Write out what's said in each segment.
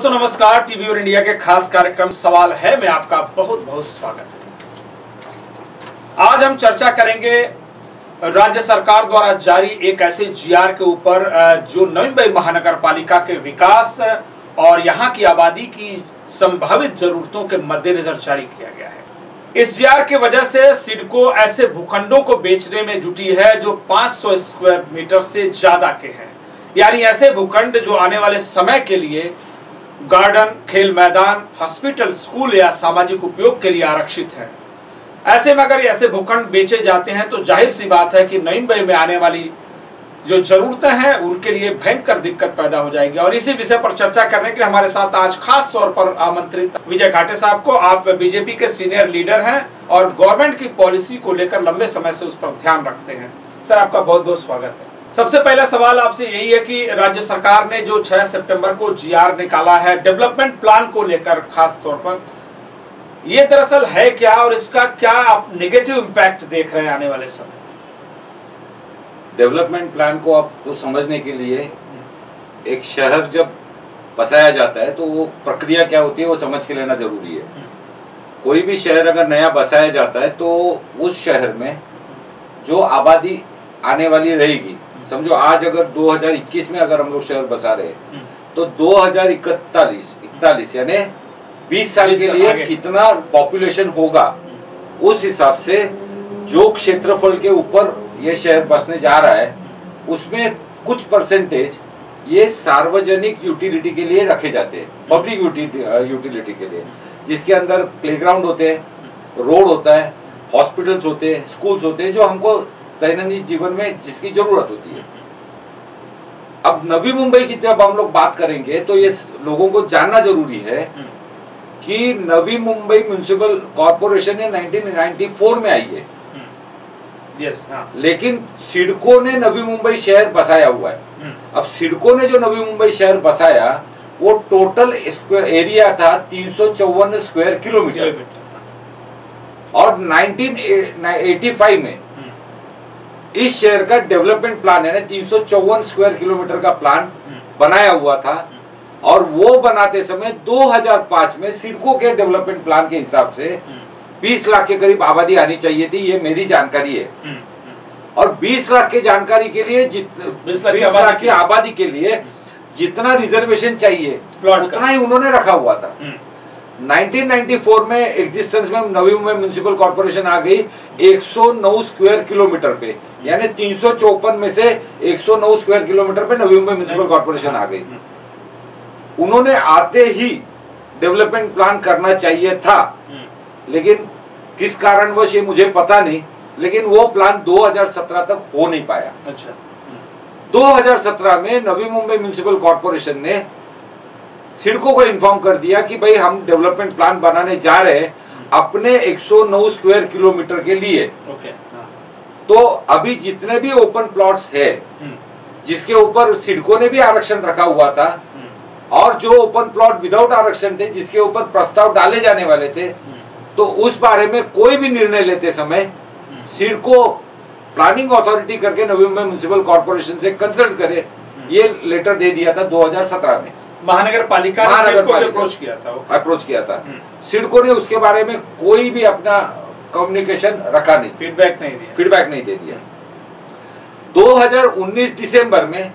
दोस्तों, नमस्कार। टीवी और इंडिया के खास कार्यक्रम सवाल है। मैं आपका बहुत बहुत स्वागत है। आज हम चर्चा करेंगे, राज्य सरकार द्वारा जारी एक ऐसे जीआर के ऊपर जो नवी मुंबई महानगर पालिका के विकास और यहाँ की आबादी की संभावित जरूरतों के मद्देनजर जारी किया गया है। इस जीआर की वजह से सिडको ऐसे भूखंडों को बेचने में जुटी है, जो 500 स्क्वायर मीटर से ज़्यादा के हैं। यानी ऐसे भूखंड जो आने वाले समय के लिए गार्डन, खेल मैदान, हॉस्पिटल, स्कूल या सामाजिक उपयोग के लिए आरक्षित है। ऐसे में अगर ऐसे भूखंड बेचे जाते हैं तो ज़ाहिर सी बात है कि नई मुंबई में आने वाली जो जरूरतें हैं, उनके लिए भयंकर दिक्कत पैदा हो जाएगी। और इसी विषय पर चर्चा करने के लिए हमारे साथ आज खास तौर पर आमंत्रित विजय घाटे साहब को आप बीजेपी के सीनियर लीडर हैं और गवर्नमेंट की पॉलिसी को लेकर लंबे समय से उस पर ध्यान रखते हैं। सर, आपका बहुत बहुत स्वागत है। सबसे पहला सवाल आपसे यही है कि राज्य सरकार ने जो 6 सितंबर को जीआर निकाला है, डेवलपमेंट प्लान को लेकर खास तौर पर, ये दरअसल है क्या और इसका क्या आप नेगेटिव इम्पैक्ट देख रहे हैं आने वाले समय? डेवलपमेंट प्लान को आपको समझने के लिए एक शहर जब बसाया जाता है तो वो प्रक्रिया क्या होती है, वो समझ के लेना ज़रूरी है। कोई भी शहर अगर नया बसाया जाता है तो उस शहर में जो आबादी आने वाली रहेगी समझो आज अगर 2021 में अगर हम लोग शहर बसा रहे हैं तो 2041 इकतालीस यानी 20 साल के लिए कितना पॉपुलेशन होगा उस हिसाब से जो क्षेत्रफल के ऊपर ये शहर बसने जा रहा है उसमें कुछ परसेंटेज ये सार्वजनिक यूटिलिटी के लिए रखे जाते हैं पब्लिक यूटिलिटी के लिए। जिसके अंदर प्लेग्राउंड होते हैं रोड होता है हॉस्पिटल्स होते हैं स्कूल्स होते हैं जो हमको दैनंदिन जीवन में जिसकी ज़रूरत होती है। अब नवी मुंबई की जब हम लोग बात करेंगे तो ये लोगों को जानना ज़रूरी है कि नवी मुंबई म्यूनिसिपल कॉरपोरेशन ये 1994 में आई है। यस हाँ। लेकिन सिडको ने नवी मुंबई शहर बसाया हुआ है। अब सिडको ने जो नवी मुंबई शहर बसाया वो टोटल स्क्वायर एरिया था तीन सौ चौवन स्क्वायर किलोमीटर। और 1985 में इस शहर का डेवलपमेंट प्लान है ना तीन स्क्वायर किलोमीटर का प्लान बनाया हुआ था और वो बनाते समय 2005 में सिडको के डेवलपमेंट प्लान के हिसाब से 20 लाख के करीब आबादी आनी चाहिए थी ये मेरी जानकारी है। और 20 लाख की जानकारी के लिए जित 20 लाख की आबादी के- लिए। जितना रिजर्वेशन चाहिए उतना ही उन्होंने रखा हुआ था। 1994 में एग्जिस्टेंस में नवी मुंबई म्यूनिसिपल कॉर्पोरेशन आ गई 109 स्क्वायर किलोमीटर पे। यानी तीन में से 109 स्क्वायर किलोमीटर पे नवी मुंबई म्यूनिसिपल कॉर्पोरेशन आ गई। उन्होंने आते ही डेवलपमेंट प्लान करना चाहिए था। लेकिन किस कारणवश ये मुझे पता नहीं लेकिन वो प्लान 2017 तक हो नहीं पाया। अच्छा। 2017 में नवी मुंबई म्यूनिसिपल कॉर्पोरेशन ने सिडको को इन्फॉर्म कर दिया कि भाई हम डेवलपमेंट प्लान बनाने जा रहे हैं अपने 109 स्क्वायर किलोमीटर के लिए। ओके हाँ तो अभी जितने भी ओपन प्लॉट्स है जिसके ऊपर सिडको ने भी आरक्षण रखा हुआ था और जो ओपन प्लॉट विदाउट आरक्षण थे जिसके ऊपर प्रस्ताव डाले जाने वाले थे तो उस बारे में कोई भी निर्णय लेते समय सिडको प्लानिंग अथॉरिटी करके नवी मुंबई म्यूनिसिपल कॉर्पोरेशन से कंसल्ट करे। ये लेटर दे दिया था 2017 में। महानगर पालिका ने महानगर। अप्रोच किया था। अप्रोच किया था। सिडको ने उसके बारे में कोई भी अपना कम्युनिकेशन रखा नहीं। फीडबैक नहीं दिया। फीडबैक नहीं दे दिया। 2019 दिसंबर में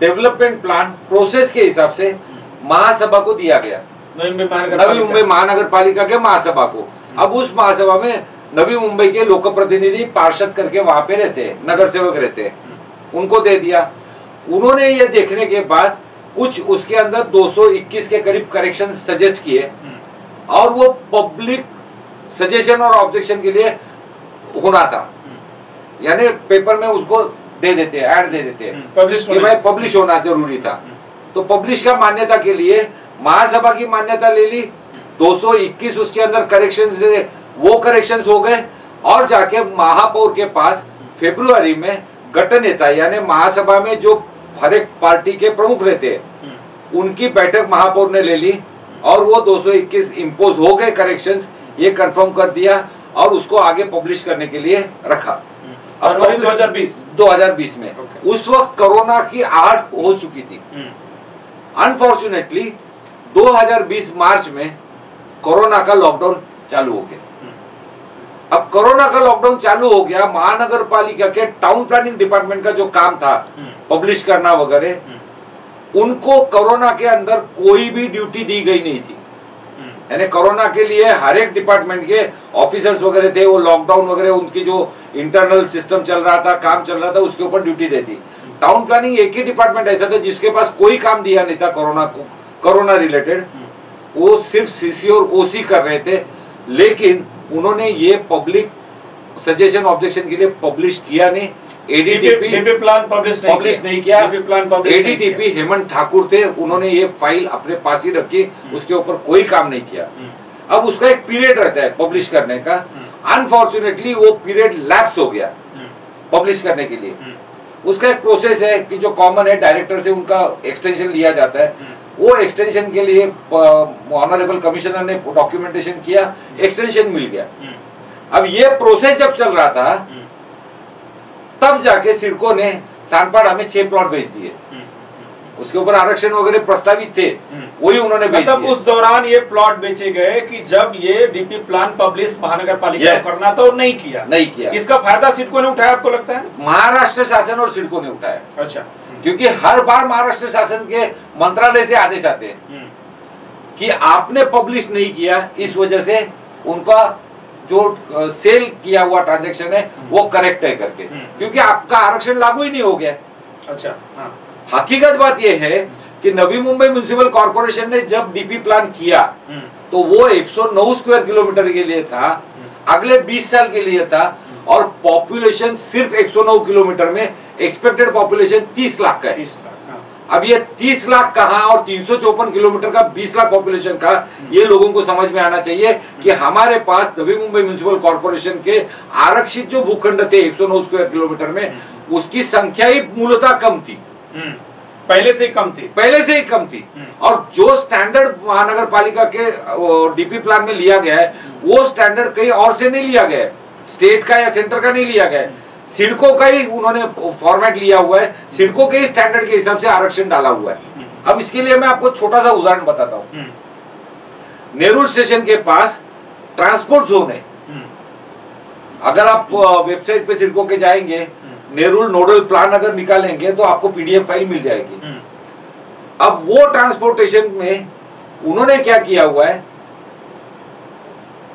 डेवलपमेंट प्लान प्रोसेस के हिसाब से महासभा को दिया गया। नवी मुंबई महानगर पालिका के महासभा को। अब उस महासभा में नवी मुंबई के लोक प्रतिनिधि पार्षद करके वहाँ पे रहते हैं नगर सेवक रहते हैं। उनको दे दिया। उन्होंने ये देखने के बाद कुछ उसके अंदर 221 के करीब करेक्शन सजेस्ट किए। और वो पब्लिक सजेशन और ऑब्जेक्शन के लिए होना था। यानी पेपर में उसको दे देते हैं ऐड दे देते हैं। पब्लिश कि भाई पब्लिश होना ज़रूरी था। तो पब्लिश का मान्यता के लिए महासभा की मान्यता ले ली। 221 उसके अंदर करेक्शंस थे वो करेक्शंस हो गए और जाके महापौर के पास फरवरी में गठन नेता यानी महासभा में जो हर एक पार्टी के प्रमुख रहते हैं उनकी बैठक महापौर ने ले ली और वो 221 इम्पोज हो गए करेक्शंस ये कंफर्म कर दिया और उसको आगे पब्लिश करने के लिए रखा। फरवरी publish- 2020 2020 में। Okay. उस वक्त कोरोना की आहट हो चुकी थी। अनफॉर्चुनेटली 2020 मार्च में कोरोना का लॉकडाउन चालू हो गया। अब कोरोना का लॉकडाउन चालू हो गया महानगर पालिका के टाउन प्लानिंग डिपार्टमेंट का जो काम था पब्लिश करना वगैरह उनको कोरोना के अंदर कोई भी ड्यूटी दी गई नहीं थी। यानी कोरोना के लिए हर एक डिपार्टमेंट के ऑफिसर्स वगैरह थे, वो लॉकडाउन वगैरह, उनकी जो इंटरनल सिस्टम चल रहा था, काम चल रहा था, उसके ऊपर ड्यूटी देती। टाउन प्लानिंग एक ही डिपार्टमेंट ऐसा था जिसके पास कोई काम दिया नहीं था कोरोना को, कोरोना रिलेटेड वो सिर्फ़ सीसी और ओसी कर रहे थे, लेकिन उन्होंने ये पब्लिक सजेशन ऑब्जेक्शन के लिए पब्लिश किया नहीं। एडीटीपी डीपी प्लान पब्लिश नहीं पब्लिश नहीं किया। डीपी प्लान पब्लिश नहीं एडीटीपी हेमंत ठाकुर थे उन्होंने ये फ़ाइल अपने पास ही रखी उसके ऊपर कोई काम नहीं किया। किया। अब उसका एक पीरियड रहता है पब्लिश करने का। अनफॉर्चुनेटली वो पीरियड लैप्स हो गया पब्लिश करने के लिए। उसका एक प्रोसेस है कि जो कॉमन है डायरेक्टर से उनका एक्सटेंशन लिया जाता है। वो एक्सटेंशन के लिए ऑनरेबल कमिश्नर ने डॉक्यूमेंटेशन किया एक्सटेंशन मिल गया। अब ये प्रोसेस जब चल रहा था तब जाके सिडको ने सानपाड़ा में छह प्लॉट बेच दिए। उसके ऊपर आरक्षण वगैरह प्रस्तावित थे वही उन्होंने बेच मतलब उस दौरान ये प्लॉट बेचे गए कि जब ये डीपी प्लान पब्लिश महानगर पालिका Yes. करना था और नहीं किया। नहीं किया। इसका फ़ायदा सिडको ने उठाया आपको लगता है? महाराष्ट्र शासन और सिडको ने उठाया। अच्छा। क्योंकि हर बार महाराष्ट्र शासन के मंत्रालय से आदेश आते हैं हम्म, कि आपने पब्लिश नहीं किया इस वजह से उनका जो सेल किया हुआ ट्रांजेक्शन है वो करेक्ट है करके। हम्म। क्योंकि आपका आरक्षण लागू ही नहीं हो गया। अच्छा हाँ। हकीकत बात यह है कि नवी मुंबई म्युनिसिपल कॉर्पोरेशन ने जब डीपी प्लान किया हम्म, तो वो 109 स्क्वायर किलोमीटर के लिए था अगले 20 साल के लिए था और पॉपुलेशन सिर्फ़ 109 किलोमीटर में एक्सपेक्टेड पॉपुलेशन 30 लाख का है। हाँ अब ये 30 लाख कहा और तीन किलोमीटर का 20 लाख पॉपुलेशन का ये लोगों को समझ में आना चाहिए कि हमारे पास नवी मुंबई म्युनिसिपल कॉर्पोरेशन के आरक्षित जो भूखंड थे 109 स्क्वायर किलोमीटर में उसकी संख्या ही मूलतः कम थी। हम्म, पहले से ही कम थी। पहले से ही कम थी। हम्म। और जो स्टैंडर्ड महानगर पालिका के डीपी प्लान में लिया गया है वो स्टैंडर्ड कहीं और से नहीं लिया गया है। स्टेट का या सेंटर का नहीं लिया गया है। सिडको का ही उन्होंने फॉर्मेट लिया हुआ है। सिडको के स्टैंडर्ड के हिसाब से आरक्षण डाला हुआ है। अब इसके लिए मैं आपको छोटा सा उदाहरण बताता हूँ। हम्म, नेहरू स्टेशन के पास ट्रांसपोर्ट जोन है। हम्म, अगर आप वेबसाइट पे सिडको के जाएँगे नेहरू नोडल प्लान अगर निकालेंगे तो आपको पीडीएफ फ़ाइल मिल जाएगी। हम्म, अब वो ट्रांसपोर्टेशन में उन्होंने क्या किया हुआ है?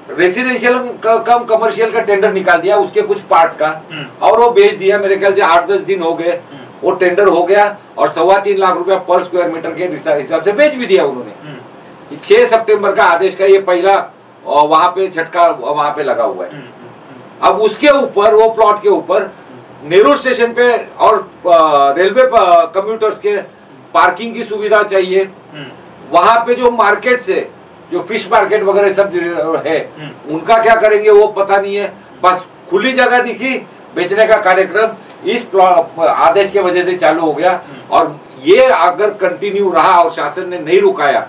रेसिडेंशियल कम कमर्शियल का टेंडर निकाल दिया उसके कुछ पार्ट का। हम्म। और वो बेच दिया मेरे ख्याल से आठ दस दिन हो गए। वो टेंडर हो गया और सवा तीन लाख रुपया पर स्क्वायर मीटर के हिसाब से बेच भी दिया उन्होंने। हम्म, छह सितंबर का आदेश का ये पहला वहाँ पे झटका वहाँ पे लगा हुआ है। हम्म, हम्म, अब उसके ऊपर वो प्लॉट के ऊपर नेहरू स्टेशन पे और रेलवे कम्यूटर्स के पार्किंग की सुविधा चाहिए। हम्म, वहाँ पे जो मार्केट से जो फ़िश मार्केट वगैरह सब है हम्म। उनका क्या करेंगे वो पता नहीं है। बस खुली जगह दिखी बेचने का कार्यक्रम इस आदेश के वजह से चालू हो गया। और ये अगर कंटिन्यू रहा और शासन ने नहीं रुकाया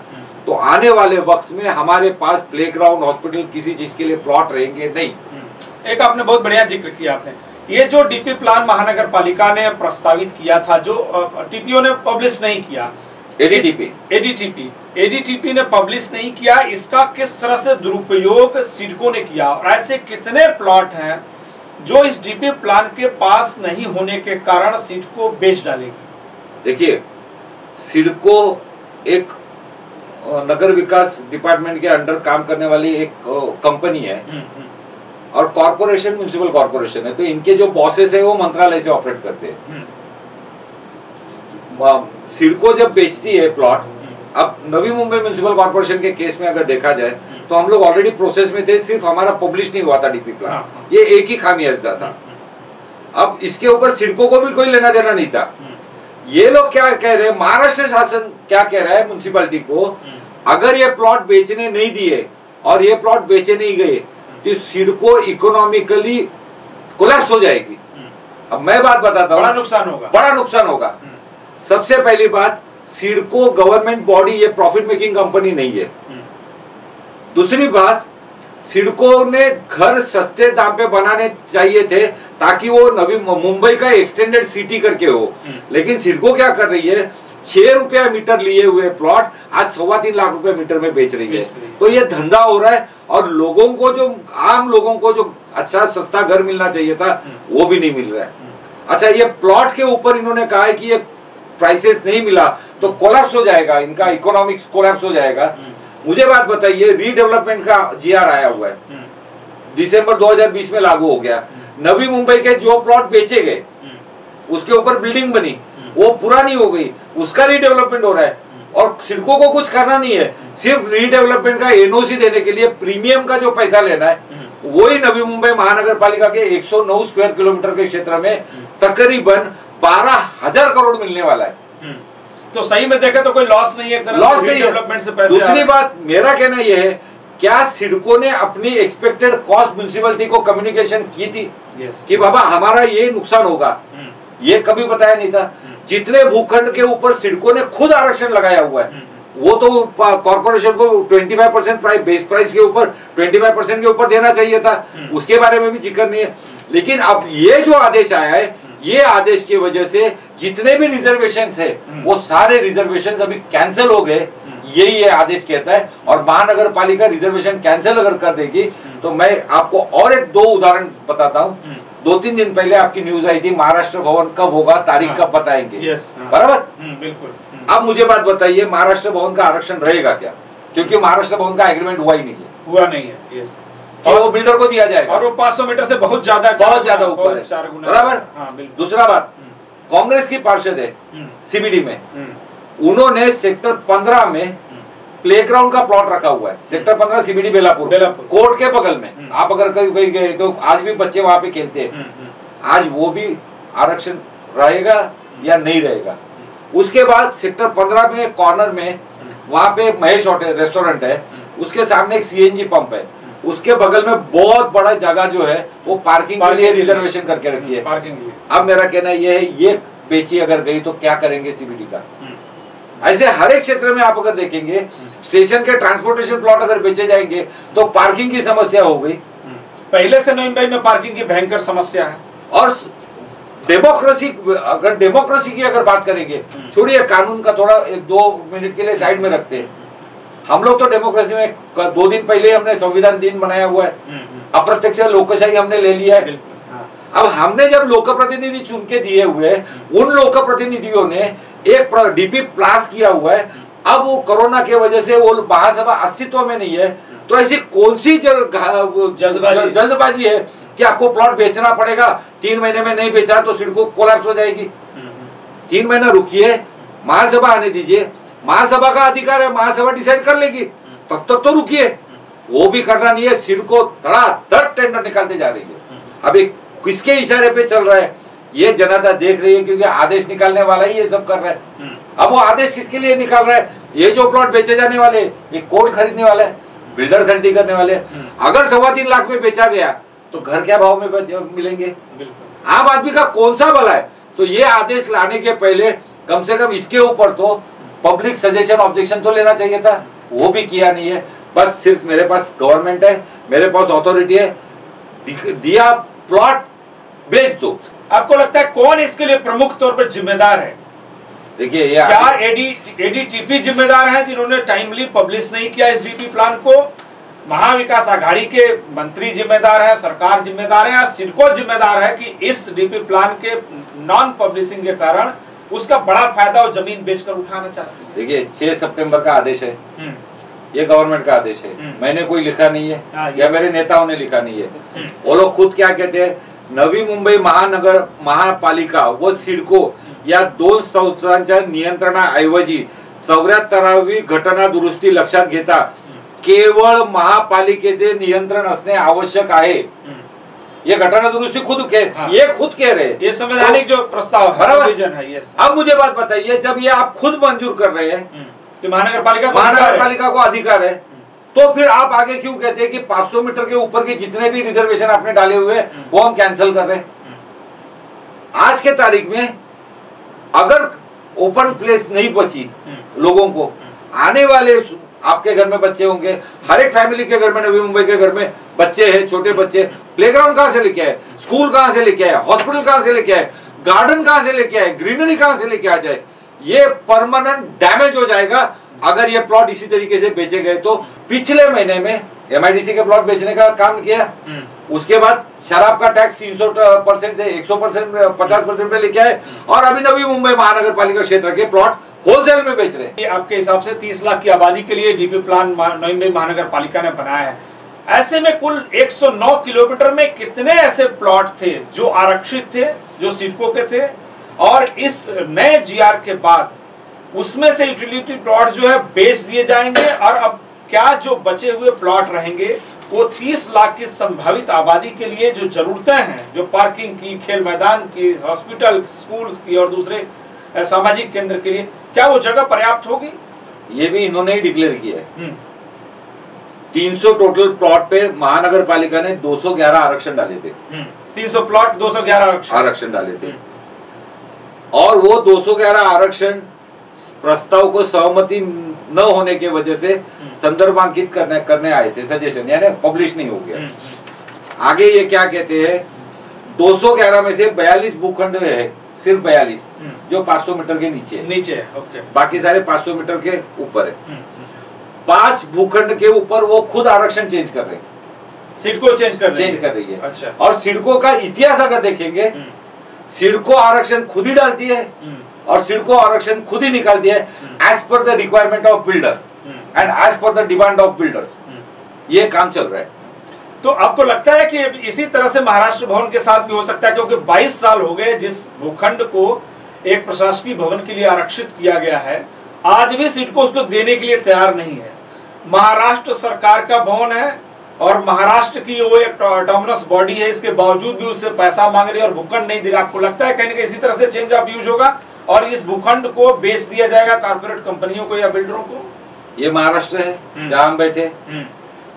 तो आने वाले वक्त में हमारे पास प्लेग्राउंड हॉस्पिटल किसी चीज़ के लिए प्लॉट रहेंगे नहीं। हम्म। एक आपने बहुत बढ़िया ज़िक्र किया आपने। ये जो डीपी प्लान महानगर पालिका ने प्रस्तावित किया था जो टीपीओ ने पब्लिश नहीं किया ADTP एडीटीपी एडीटीपी ने पब्लिश नहीं किया इसका किस तरह से दुरुपयोग सिडको ने किया और ऐसे कितने प्लॉट हैं जो इस डीपी प्लान के पास नहीं होने के कारण सिडको बेच डालेगी? देखिए सिडको एक नगर विकास डिपार्टमेंट के अंडर काम करने वाली एक कंपनी है। हम्म, हम्म, और कॉरपोरेशन म्यूनिसिपल कॉरपोरेशन है तो इनके जो बॉसेस है वो मंत्रालय से ऑपरेट करते हैं। हम्म, सिडको जब बेचती है प्लॉट अब नवी मुंबई म्यूनिसिपल कॉर्पोरेशन के केस में अगर देखा जाए तो हम लोग ऑलरेडी प्रोसेस में थे सिर्फ़ हमारा पब्लिश नहीं हुआ था डीपी हाँ, प्लान हाँ। ये एक ही खामियाजा था अब इसके ऊपर सिडको को भी कोई लेना देना नहीं था। ये लोग क्या कह रहे हैं महाराष्ट्र शासन क्या कह रहा है म्यूनिसिपैलिटी को अगर ये प्लॉट बेचने नहीं दिए और ये प्लॉट बेचे नहीं गए तो सिडको इकोनॉमिकली कोलैप्स हो जाएगी। अब मैं बात बताता हूँ। बड़ा नुकसान होगा। बड़ा नुकसान होगा। हम्म, सबसे पहली बात सिडको गवर्नमेंट बॉडी ये प्रॉफिट मेकिंग कंपनी नहीं है। हम्म, दूसरी बात सिडको ने घर सस्ते दाम पे बनाने चाहिए थे ताकि वो नवी मुंबई का एक्सटेंडेड सिटी करके हो। हम्म। लेकिन सिडको क्या कर रही है छह रुपया मीटर लिए हुए प्लॉट आज सवा तीन लाख रुपए मीटर में बेच रही है। बेच रही है। तो ये धंधा हो रहा है और लोगों को जो आम लोगों को जो अच्छा सस्ता घर मिलना चाहिए था वो भी नहीं मिल रहा है। अच्छा ये प्लॉट के ऊपर इन्होंने कहा है कि ये प्राइसेस नहीं मिला तो कोलैप्स हो जाएगा इनका इकोनॉमिक्स कोलैप्स हो जाएगा। मुझे बात बताइए रीडेवलपमेंट का जीआर आया हुआ है। हम्म, दिसंबर 2020 में लागू हो गया। नवी मुंबई के जो प्लॉट बेचे गए उसके ऊपर बिल्डिंग बनी वो पुरानी हो गई उसका रीडेवलपमेंट हो रहा है। और सिडको को कुछ करना नहीं है सिर्फ़ रीडेवलपमेंट का एनओसी देने के लिए प्रीमियम का जो पैसा लेना है वही नवी मुंबई महानगर पालिका के 109 स्क्वायर किलोमीटर के क्षेत्र में तकरीबन बारह हज़ार करोड़ मिलने वाला है। हम्म। तो सही में देखे तो कोई लॉस नहीं है लॉस नहीं डेवलपमेंट से पैसे दूसरी बात मेरा कहना यह है क्या सिडको ने अपनी एक्सपेक्टेड कॉस्ट म्यूनिसिपलिटी को कम्युनिकेशन की थी? Yes. कि बाबा हमारा ये नुकसान होगा। हम्म, ये कभी बताया नहीं था। जितने भूखंड के ऊपर सिडको ने खुद आरक्षण लगाया हुआ है वो तो कॉर्पोरेशन को 25 परसेंट प्राइस बेस प्राइस के ऊपर 25 परसेंट के ऊपर देना चाहिए था। उसके बारे में भी ज़िक्र नहीं है। लेकिन अब ये जो आदेश आया है ये आदेश की वजह से जितने भी रिजर्वेशन है वो सारे रिजर्वेशन अभी कैंसिल हो गए। यही ये आदेश कहता है। और महानगर पालिका रिजर्वेशन कैंसिल अगर कर देगी तो मैं आपको और एक दो उदाहरण बताता हूँ। दो तीन दिन पहले आपकी न्यूज़ आई थी महाराष्ट्र भवन कब होगा तारीख हाँ। कब बताएँगे। हाँ। बराबर? हम्म, बिल्कुल। हम्म, अब मुझे बात बताइए महाराष्ट्र भवन का आरक्षण रहेगा क्या? क्योंकि महाराष्ट्र भवन का एग्रीमेंट हुआ ही नहीं है। हुआ नहीं है यस कि वो बिल्डर को दिया जाएगा। और वो 500 मीटर से बहुत ज़्यादा बहुत ज़्यादा ऊपर है। बराबर? हाँ दूसरा बात कांग्रेस की पार्षद है हम्म, सीबीडी में। हम्म, उन्होंने सेक्टर पंद्रह में प्लेग्राउंड का प्लॉट रखा हुआ है। सेक्टर पंद्रह सीबीडी बेलापुर। कोर्ट के बगल में। आप अगर कहीं कहीं गए तो आज भी बच्चे वहाँ पे खेलते हैं। हम्म, हम्म, आज वो भी आरक्षण रहेगा या नहीं रहेगा। उसके बाद सेक्टर पंद्रह में कॉर्नर में वहाँ पे महेश होटल रेस्टोरेंट है। उसके सामने एक सीएनजी पंप है। उसके बगल में बहुत बड़ा जगह जो है वो पार्किंग के लिए पार्किंग के लिए। रिजर्वेशन करके रखी है। पार्किंग अब मेरा कहना ये है ये बेची अगर गई तो क्या करेंगे सीबीडी का? हम्म, ऐसे हर एक क्षेत्र में आप अगर देखेंगे स्टेशन के ट्रांसपोर्टेशन प्लॉट अगर बेचे जाएँगे तो पार्किंग की समस्या हो गई। हम्म। पहले से नवीन भाई में पार्किंग की भयंकर समस्या है। और डेमोक्रेसी अगर डेमोक्रेसी की अगर बात करेंगे छोड़िए कानून का थोड़ा एक दो मिनट के लिए साइड में रखते हैं। हम लोग तो डेमोक्रेसी में दो दिन पहले हमने संविधान दिन मनाया हुआ है। हम्म, हम्म, अप्रत्यक्ष लोकशाही हमने ले लिया है। हाँ, अब हमने जब लोक प्रतिनिधि चुन के दिए हुए उन लोक प्रतिनिधियों ने एक डीपी प्लास किया हुआ है। अब वो कोरोना की वजह से वो महासभा अस्तित्व में नहीं है। तो ऐसी कौन सी जल्दबाजी। जल- जल्दबाजी है कि आपको प्लॉट बेचना पड़ेगा? तीन महीने में नहीं बेचा तो सिडको कोलैप्स हो जाएगी। हम्म, हम्म, तीन महीना रुकिए महासभा आने दीजिए। महासभा का अधिकार है महासभा डिसाइड कर लेगी। तब तक तो रुकिए। वो भी करना नहीं है सिडको धड़ाधड़ टेंडर निकालते जा रही है। अभी किसके इशारे पे चल रहा है ये जनता देख रही है क्योंकि आदेश निकालने वाला ही ये सब कर रहा है। अब वो आदेश किसके लिए निकाल रहा है? ये जो प्लॉट बेचे जाने वाले ये कौन खरीदने वाला है बिल्डर खरीदी करने वाले अगर सवा तीन लाख में बेचा गया तो घर क्या भाव में मिलेंगे? आम आदमी का कौन सा भला है? तो ये आदेश लाने के पहले कम से कम इसके ऊपर तो पब्लिक सजेशन ऑब्जेक्शन तो लेना चाहिए था। वो भी किया नहीं है। बस सिर्फ़ मेरे पास गवर्नमेंट है मेरे पास अथॉरिटी है। दिया प्लॉट बेच दो। आपको लगता है कौन इसके लिए प्रमुख तौर पर जिम्मेदार है? देखिए क्या एडी एडीटीपी जिम्मेदार हैं जिन्होंने टाइमली पब्लिश नहीं किया इस डीपी प्लान को? महाविकास आघाड़ी के मंत्री जिम्मेदार है सरकार जिम्मेदार है या सिडको जिम्मेदार है कि इस डीपी प्लान के नॉन पब्लिशिंग के कारण उसका बड़ा फ़ायदा और ज़मीन बेचकर उठाना चाहते हैं। देखिए छह सितंबर का आदेश है। हम्म, ये गवर्नमेंट का आदेश है। हम्म। मैंने कोई लिखा नहीं है। हाँ, या मेरे नेताओं ने लिखा नहीं है। हम्म। वो लोग खुद क्या कहते हैं? नवी मुंबई महानगर महापालिका व सिडको या दोन संस्थांच्या नियंत्रणाऐवजी चौऱ्याहत्तरावी घटना दुरुस्ती लक्षात घेता केवळ महापालिकेचे नियंत्रण असणे आवश्यक आहे। ये घटना दुरुस्ती खुद कह हाँ। ये खुद कह रहे हैं। ये संवैधानिक तो, जो प्रस्ताव है बराबर। है ये अब मुझे बात बताइए जब ये आप खुद मंजूर कर रहे हैं हम्म, कि महानगर पालिका। महानगर पालिका को अधिकार है तो फिर आप आगे क्यों कहते हैं कि 500 मीटर के ऊपर के जितने भी रिजर्वेशन आपने डाले हुए वो हम कैंसिल कर रहे हैं? आज के तारीख में अगर ओपन प्लेस नहीं बची लोगों को आने वाले आपके घर में बच्चे होंगे हर एक फैमिली के घर में नवी मुंबई के घर में बच्चे हैं छोटे बच्चे। प्लेग्राउंड कहाँ से लेके आए? स्कूल कहाँ से लेके आए? हॉस्पिटल कहाँ से लेके आए? गार्डन कहाँ से लेके आए? ग्रीनरी कहाँ से लेके आ जाए? ये परमानेंट डैमेज हो जाएगा। अगर ये प्लॉट इसी तरीके से बेचे गए तो पिछले महीने में एमआईडीसी के प्लॉट बेचने का काम किया। हम्म। उसके बाद शराब का टैक्स 300 परसेंट से 100 परसेंट पचास परसेंट पे लेके आए। और अभी नवी मुंबई महानगर पालिका क्षेत्र के प्लॉट होलसेल में बेच रहे हैं। आपके हिसाब से 30 लाख की आबादी के लिए डीपी प्लान मा- महानगर पालिका ने बनाया है। ऐसे में कुल 109 किलोमीटर में कितने ऐसे प्लॉट थे जो आरक्षित थे, जो सिडको के थे? और इस नए जीआर के बाद उसमें से यूटिलिटी प्लॉट जो है बेच दिए जाएँगे और अब क्या जो बचे हुए प्लॉट रहेंगे, वो 30 लाख की संभावित आबादी के लिए जो जरूरतें हैं, जो पार्किंग की, खेल मैदान की हॉस्पिटल स्कूल्स की और दूसरे सामाजिक केंद्र के लिए क्या वो जगह पर्याप्त होगी? ये भी इन्होंने ही डिक्लेयर किया है। हम्म, 300 टोटल प्लॉट पे महानगर पालिका ने 211 आरक्षण डाले थे। हम्म, 300 प्लॉट 211 आरक्षण। आरक्षण डाले थे। और वो 211 आरक्षण प्रस्ताव को सहमति न होने की वजह से संदर्भांकित करने करने आए थे सजेशन यानी पब्लिश नहीं हो गया। हम्म, आगे ये क्या कहते हैं 211 में से 42 भूखंड है। सिर्फ़ 42 हम्म। जो 500 मीटर के नीचे है। नीचे है ओके बाकी सारे 500 मीटर के ऊपर है। हम्म, हम्म। पाँच भूखंड के ऊपर वो खुद आरक्षण चेंज कर रहे हैं। सीट को चेंज कर चेंज कर रही है। अच्छा। और सिडको का इतिहास अगर देखेंगे सिडको आरक्षण खुद ही डालती है और सिडको आरक्षण खुद ही निकालती है as per the requirement of builder and as per the demand of builders. ये काम चल रहा है। तो आपको लगता है कि इसी तरह से महाराष्ट्र भवन के साथ भी हो सकता है क्योंकि 22 साल हो गए जिस भूखंड को एक प्रशासकीय भवन के लिए आरक्षित किया गया है आज भी सीट को उसको देने के लिए तैयार नहीं है। महाराष्ट्र सरकार का भवन है और महाराष्ट्र की वो एक ऑटोनमस बॉडी है इसके बावजूद भी उससे पैसा मांग रही है और भूखंड नहीं दे रहा। आपको लगता है कहीं ना कहीं इसी तरह से चेंज ऑफ़ यूज़ होगा और इस भूखंड को बेच दिया जाएगा कारपोरेट कंपनियों को या बिल्डरों को? ये महाराष्ट्र है हम्म। जहाँ हम बैठे हम्म,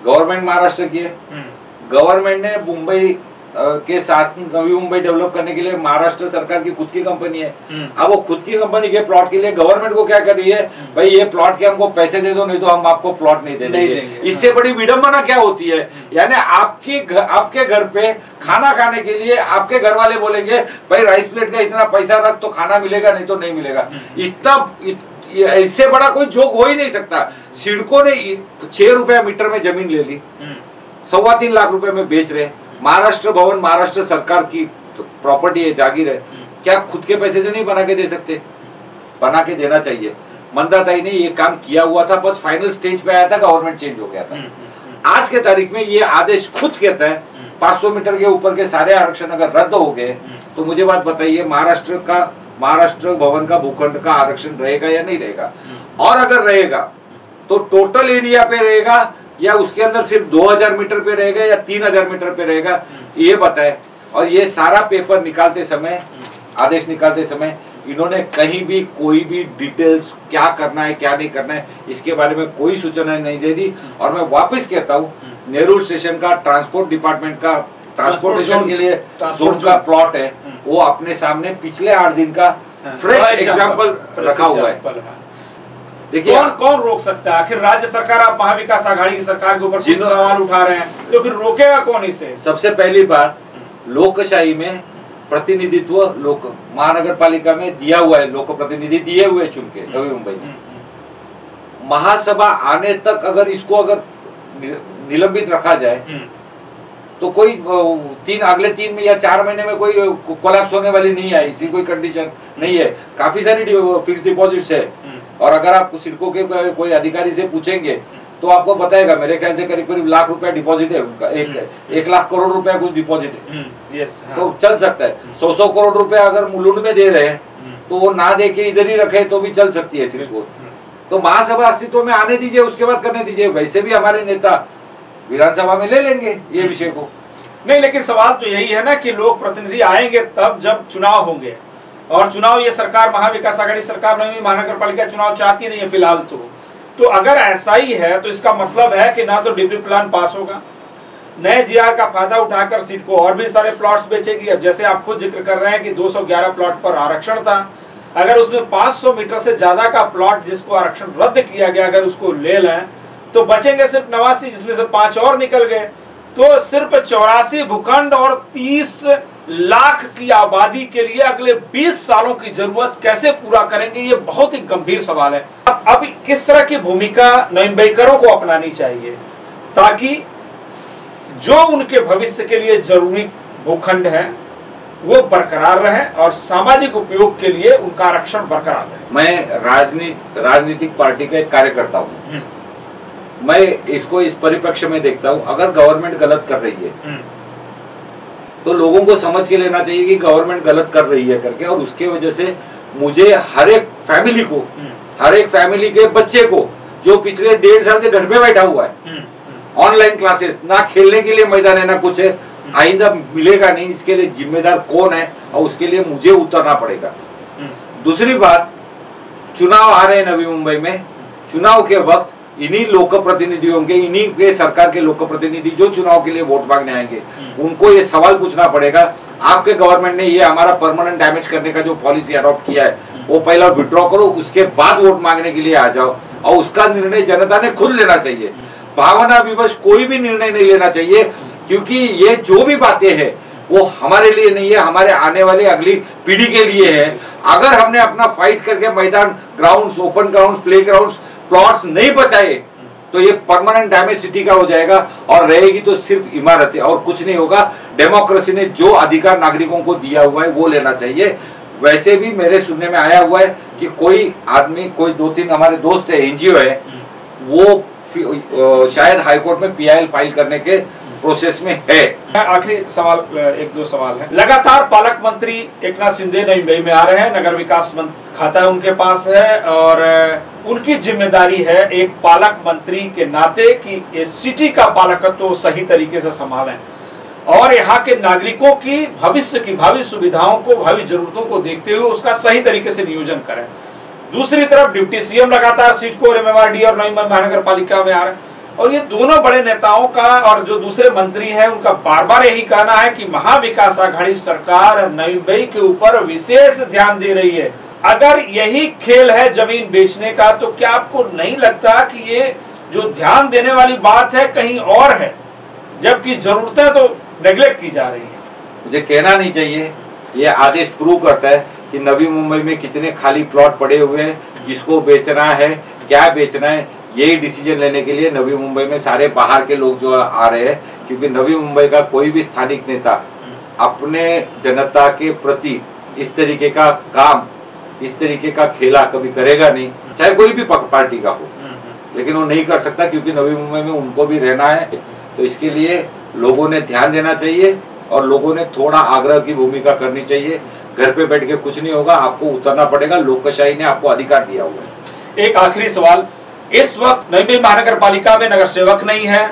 गवर्नमेंट महाराष्ट्र की है। हम्म, गवर्नमेंट ने मुंबई के साथ नवी मुंबई डेवलप करने के लिए महाराष्ट्र सरकार की खुद की कंपनी है। हम्म। अब वो खुद की कंपनी के प्लॉट के लिए गवर्नमेंट को क्या कर रही है? भाई ये प्लॉट के हमको पैसे दे दो नहीं तो हम आपको प्लॉट नहीं दे देंगे। इससे बड़ी विडंबना क्या होती है? यानी आपकी आपके घर पे खाना खाने के लिए आपके घर वाले बोलेंगे भाई राइस प्लेट का इतना पैसा रख तो खाना मिलेगा नहीं तो नहीं मिलेगा। इतना इससे बड़ा कोई जोक हो ही नहीं सकता। सिडको ने छह रुपया मीटर में ज़मीन ले ली। हम्म, सवा तीन लाख रुपए में बेच रहे हैं। महाराष्ट्र भवन महाराष्ट्र सरकार की प्रॉपर्टी है जागीर है। क्या खुद के पैसे से नहीं बना के दे सकते? बना के देना चाहिए। मंदाताई ने ये काम किया हुआ था बस फाइनल स्टेज पे आया था गवर्नमेंट चेंज हो गया था। हम्म, हम्म, आज के तारीख में ये आदेश खुद कहता है 500 मीटर के ऊपर के सारे आरक्षण अगर रद्द हो गए तो मुझे बात बताइए महाराष्ट्र का महाराष्ट्र भवन का भूखंड का आरक्षण रहेगा या नहीं रहेगा? और अगर रहेगा तो टोटल एरिया पे रहेगा या उसके अंदर सिर्फ़ 2000 मीटर पे रहेगा या 3000 मीटर पे रहेगा ये बताए। और ये सारा पेपर निकालते समय आदेश निकालते समय इन्होंने कहीं भी कोई भी डिटेल्स क्या करना है क्या नहीं करना है इसके बारे में कोई सूचना नहीं दे दी। और मैं वापस कहता हूँ नेहरू स्टेशन का ट्रांसपोर्ट डिपार्टमेंट का ट्रांसपोर्टेशन के लिए जोन का प्लॉट है वो अपने सामने पिछले आठ दिन का फ्रेश हाँ, एग्ज़ाम्पल रखा हुआ है। देखिए कौन कौन रोक सकता है? आखिर राज्य सरकार आप महाविकास आघाड़ी की सरकार के ऊपर सवाल उठा रहे हैं तो फिर रोकेगा कौन इसे? सबसे पहली बात लोकशाही में प्रतिनिधित्व लोक महानगर पालिका में दिया हुआ है लोक प्रतिनिधि दिए हुए चुन के नवी मुंबई में। महासभा आने तक अगर इसको अगर निलंबित रखा जाए हम्म, तो कोई तीन अगले तीन में या चार महीने में कोई कोलैप्स होने वाली नहीं है इसी कोई कंडीशन नहीं है। काफ़ी सारी फिक्स डिपॉजिट्स है। हम्म, और अगर आप सिडको के कोई- कोई अधिकारी से पूछेंगे तो आपको बताएगा मेरे ख्याल से करीब करीब लाख रुपया डिपॉजिट है उनका एक एक लाख करोड़ रुपया कुछ डिपॉजिट है। हम्म, yes, हाँ, तो चल सकता है। सौ सौ करोड़ रुपया अगर मुलुंड में दे रहे हैं हम्म, तो वो ना दे के इधर ही रखे तो भी चल सकती है सिडको। हम्म, तो महासभा अस्तित्व में आने दीजिए उसके बाद करने दीजिए। वैसे भी हमारे नेता विधानसभा में ले लेंगे ये विषय को। नहीं लेकिन सवाल तो यही है ना कि लोक प्रतिनिधि आएँगे तब जब चुनाव होंगे। और चुनाव ये सरकार, महाविकास आघाड़ी सरकार नवी महानगर चुनाव चाहती नहीं है फ़िलहाल तो। तो अगर ऐसा ही है तो इसका मतलब है कि ना तो डीपी प्लान पास होगा, नए जीआर का फ़ायदा उठाकर सीट को और भी सारे प्लॉट्स बेचेगी। अब जैसे आप खुद ज़िक्र कर रहे हैं कि 211 प्लॉट पर आरक्षण था, अगर उसमें 500 मीटर से ज़्यादा का प्लॉट जिसको आरक्षण रद्द किया गया, अगर उसको ले लें तो बचेंगे सिर्फ़ नवासी, जिसमें से पाँच और निकल गए। तो सिर्फ़ चौरासी भूखंड और तीस लाख की आबादी के लिए अगले 20 सालों की ज़रूरत कैसे पूरा करेंगे ये बहुत ही गंभीर सवाल है। अब अब किस तरह की भूमिका नोइम्बेकरों को अपनानी चाहिए ताकि जो उनके भविष्य के लिए ज़रूरी भूखंड है वो बरकरार रहे और सामाजिक उपयोग के लिए उनका आरक्षण बरकरार रहे। मैं राजनीति राजनीतिक पार्टी का एक कार्यकर्ता हूँ। हम्म, मैं इसको इस परिप्रेक्ष्य में देखता हूँ। अगर गवर्नमेंट गलत कर रही है हम्म, तो लोगों को समझ के लेना चाहिए कि गवर्नमेंट गलत कर रही है करके और उसके वजह से मुझे हर एक फैमिली को हम्म, हर एक फैमिली के बच्चे को जो पिछले डेढ़ साल से घर में बैठा हुआ है हम्म, हम्म, ऑनलाइन क्लासेस ना खेलने के लिए मैदान है ना कुछ है आइंदा मिलेगा नहीं इसके लिए जिम्मेदार कौन है और उसके लिए मुझे उतरना पड़ेगा। हम्म, दूसरी बात चुनाव आ रहे हैं नवी मुंबई में चुनाव के वक्त इन्हीं लोक प्रतिनिधियों के इन्हीं के सरकार के लोक प्रतिनिधि जो चुनाव के लिए वोट मांगने आएँगे उनको ये सवाल पूछना पड़ेगा आपके गवर्नमेंट ने ये हमारा परमानेंट डैमेज करने का जो पॉलिसी अडॉप्ट किया है वो पहला विड्रॉ करो उसके बाद वोट मांगने के लिए आ जाओ और उसका निर्णय जनता ने खुद लेना चाहिए। भावना विवश कोई भी निर्णय नहीं लेना चाहिए क्योंकि ये जो भी बातें हैं वो हमारे लिए नहीं है हमारे आने वाले अगली पीढ़ी के लिए है। अगर हमने अपना फाइट करके मैदान grounds open grounds play grounds plots नहीं बचाए तो ये परमानेंट डैमेज सिटी का हो जाएगा और रहेगी तो सिर्फ़ इमारतें और कुछ नहीं होगा। डेमोक्रेसी ने जो अधिकार नागरिकों को दिया हुआ है, वो लेना चाहिए। वैसे भी मेरे सुनने में आया हुआ है कि कोई आदमी, कोई दो तीन हमारे दोस्त है, एनजीओ है, वो शायद हाईकोर्ट में पीआईएल फ़ाइल करने के प्रोसेस में है। आखिरी सवाल, एक दो सवाल है। लगातार पालक मंत्री एकनाथ शिंदे नई मुंबई में आ रहे हैं, नगर विकास खाता उनके पास है, और उनकी ज़िम्मेदारी है एक पालक मंत्री के नाते कि इस सिटी का पालकत्व तो सही तरीके से संभालें। और यहाँ के नागरिकों की भविष्य की भावी सुविधाओं को, भावी जरूरतों को देखते हुए उसका सही तरीके से नियोजन करें। दूसरी तरफ़ डिप्टी सीएम लगातार सीट को एमएमआरडी और नई महानगर पालिका में आ रहे हैं। और ये दोनों बड़े नेताओं का और जो दूसरे मंत्री हैं, उनका बार बार यही कहना है कि महाविकास आघाड़ी सरकार नई मुंबई के ऊपर विशेष ध्यान दे रही है। अगर यही खेल है ज़मीन बेचने का तो क्या आपको नहीं लगता कि ये जो ध्यान देने वाली बात है, कहीं और है? जबकि जरूरतें तो नेग्लेक्ट की जा रही है। मुझे कहना नहीं चाहिए। ये आदेश प्रूव करता है कि नवी मुंबई में कितने खाली प्लॉट पड़े हुए हैं, किसको बेचना है, क्या बेचना है यही डिसीज़न लेने के लिए नवी मुंबई में सारे बाहर के लोग जो आ रहे हैं क्योंकि नवी मुंबई का कोई भी स्थानिक नेता अपने जनता के प्रति इस तरीके का काम इस तरीके का खेला कभी करेगा नहीं चाहे कोई भी पार्टी का हो। लेकिन वो नहीं कर सकता क्योंकि नवी मुंबई में उनको भी रहना है। तो इसके लिए लोगों ने ध्यान देना चाहिए और लोगों ने थोड़ा आग्रह की भूमिका करनी चाहिए। घर पे बैठ के कुछ नहीं होगा आपको उतरना पड़ेगा लोकशाही ने आपको अधिकार दिया हुआ है। एक आखिरी सवाल इस वक्त नई मुंबई महानगर पालिका में नगर सेवक नहीं है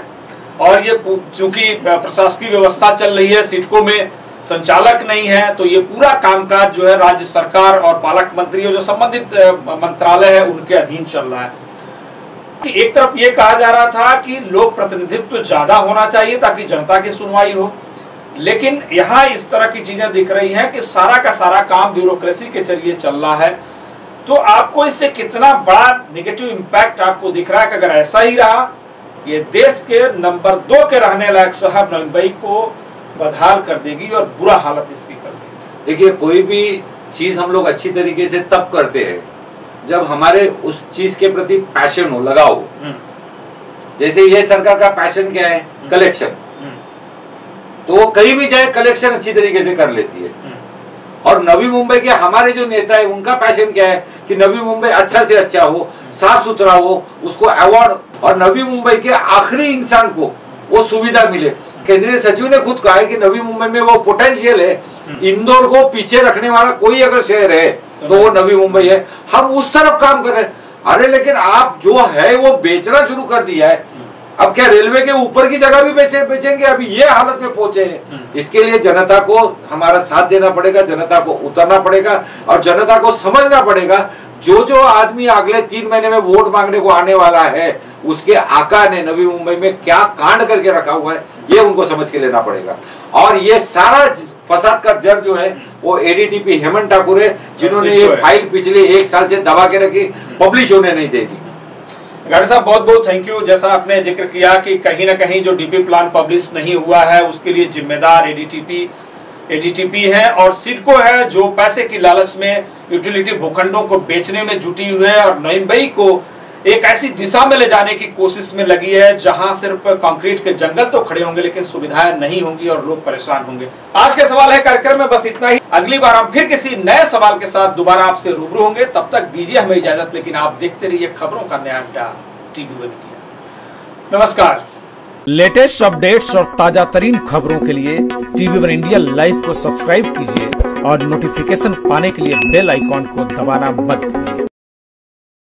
और ये चूँकि प्रशासकीय व्यवस्था चल रही है, सिटको में संचालक नहीं है तो ये पूरा कामकाज जो है राज्य सरकार और पालक मंत्री और जो संबंधित मंत्रालय है, उनके अधीन चल रहा है। कि एक तरफ़ ये कहा जा रहा था कि लोक प्रतिनिधित्व तो ज़्यादा होना चाहिए ताकि जनता की सुनवाई हो, लेकिन यहाँ इस तरह की चीज़ें दिख रही हैं कि सारा का सारा काम ब्यूरोक्रेसी के ज़रिए चल रहा है। तो आपको इससे कितना बड़ा नेगेटिव इम्पैक्ट आपको दिख रहा है कि अगर ऐसा ही रहा ये देश के नंबर दो के रहने लायक शहर मुंबई को बदहाल कर देगी और बुरा हालत इसकी कर देगी। देखिए कोई भी चीज़ हम लोग अच्छी तरीके से तब करते हैं जब हमारे उस चीज़ के प्रति पैशन हो लगाव हो। जैसे ये सरकार का पैशन क्या है? कलेक्शन तो वो कहीं भी जाए कलेक्शन अच्छी तरीके से कर लेती है। और नवी मुंबई के हमारे जो नेता है उनका पैशन क्या है? कि नवी मुंबई अच्छा से अच्छा हो साफ़ सुथरा हो उसको अवार्ड और नवी मुंबई के आखिरी इंसान को वो सुविधा मिले। केंद्रीय सचिव ने खुद कहा है कि नवी मुंबई में वो पोटेंशियल है। इंदौर को पीछे रखने वाला कोई अगर शहर है तो वो नवी मुंबई है। हम उस तरफ़ काम करें रहे हैं। अरे लेकिन आप जो है वो बेचना शुरू कर दिया है। अब क्या रेलवे के ऊपर की जगह भी बेचे बेचेंगे? अभी ये हालत में पहुँचे हैं। इसके लिए जनता को हमारा साथ देना पड़ेगा जनता को उतरना पड़ेगा और जनता को समझना पड़ेगा जो जो आदमी अगले तीन महीने में वोट मांगने को आने वाला है उसके आका ने नवी मुंबई में क्या कांड करके रखा हुआ है ये उनको समझ के लेना पड़ेगा। और ये सारा फसाद का जड़ जो है वो एडीटीपी हेमंत ठाकुर है जिन्होंने ये फ़ाइल पिछले एक साल से दबा के रखी पब्लिश होने नहीं दे दी। गाड़ी साहब, बहुत बहुत थैंक यू जैसा आपने ज़िक्र किया कि कहीं ना कहीं जो डीपी प्लान पब्लिश नहीं हुआ है, उसके लिए जिम्मेदार एडीटीपी एडीटीपी है और सिडको है, जो पैसे की लालच में यूटिलिटी भूखंडों को बेचने में जुटी हुई है और नोइंबई को एक ऐसी दिशा में ले जाने की कोशिश में लगी है, जहाँ सिर्फ़ कंक्रीट के जंगल तो खड़े होंगे, लेकिन सुविधाएँ नहीं होंगी और लोग परेशान होंगे। आज का सवाल है, कार्यक्रम में बस इतना ही। अगली बार हम फिर किसी नए सवाल के साथ दोबारा आपसे रूबरू होंगे। तब तक दीजिए हमें इजाज़त, लेकिन आप देखते रहिए खबरों का नया अड्डा, टीवी वन इंडिया। नमस्कार। लेटेस्ट अपडेट्स और ताज़ा तरीन खबरों के लिए टीवी वन इंडिया लाइव को सब्सक्राइब कीजिए और नोटिफिकेशन पाने के लिए बेल आइकॉन को दबाना मत भूलिए।